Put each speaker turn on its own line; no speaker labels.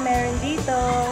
meron dito.